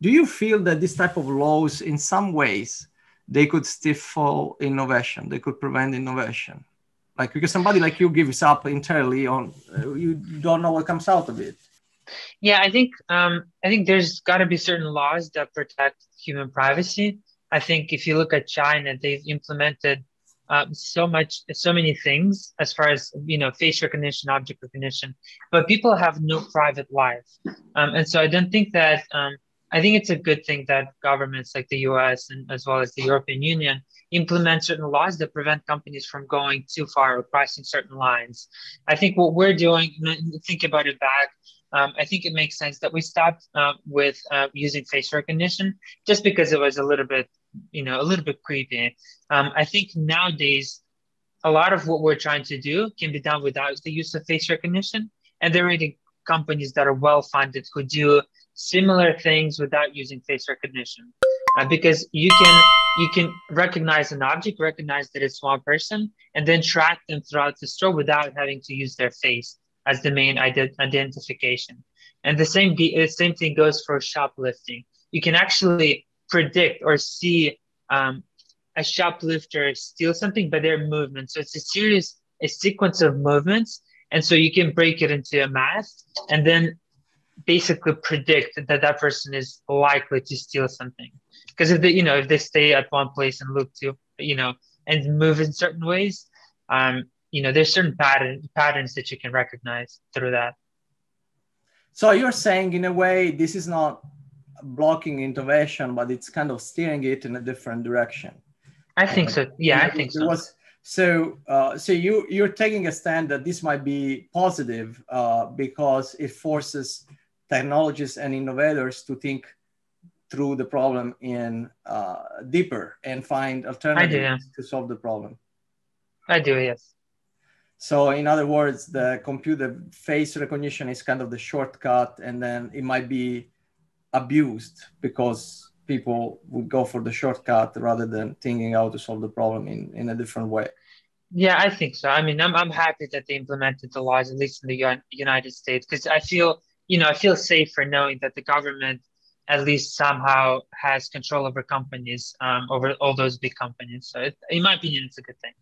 do you feel that this type of laws, in some ways, they could stifle innovation? They could prevent innovation, like because somebody like you gives up entirely on uh, you don't know what comes out of it. Yeah, I think um, I think there's got to be certain laws that protect human privacy. I think if you look at China, they've implemented um, so much, so many things as far as you know, face recognition, object recognition, but people have no private life, um, and so I don't think that. I think it's a good thing that governments like the U.S. and as well as the European Union implement certain laws that prevent companies from going too far or crossing certain lines. I think what we're doing, think about it back, um, I think it makes sense that we stopped uh, with uh, using face recognition just because it was a little bit you know a little bit creepy um, i think nowadays a lot of what we're trying to do can be done without the use of face recognition and there are companies that are well funded who do similar things without using face recognition uh, because you can you can recognize an object recognize that it's one person and then track them throughout the store without having to use their face as the main ident- identification and the same the same thing goes for shoplifting you can actually predict or see um, a shoplifter steal something by their movement. So it's a series, a sequence of movements. And so you can break it into a math and then basically predict that that person is likely to steal something. Because if they, you know, if they stay at one place and look to, you know, and move in certain ways, um, you know, there's certain pattern patterns that you can recognize through that. So you're saying, in a way, this is not blocking innovation, but it's kind of steering it in a different direction. I think so. Yeah, I think so. Was, so, uh, so you you're taking a stand that this might be positive uh, because it forces technologists and innovators to think through the problem in uh, deeper and find alternatives do, yeah. to solve the problem. I do, yes. So, in other words, the computer face recognition is kind of the shortcut, and then it might be abused because people would go for the shortcut rather than thinking how to solve the problem in, in a different way. Yeah, I think so. I mean, I'm, I'm happy that they implemented the laws, at least in the United States, because I feel, you know, I feel safer knowing that the government at least somehow has control over companies, um, over all those big companies. So, it, in my opinion, it's a good thing.